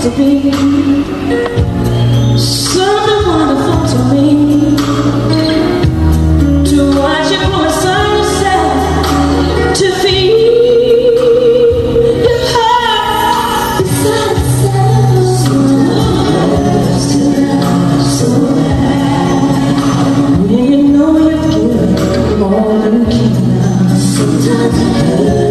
to be something wonderful. Música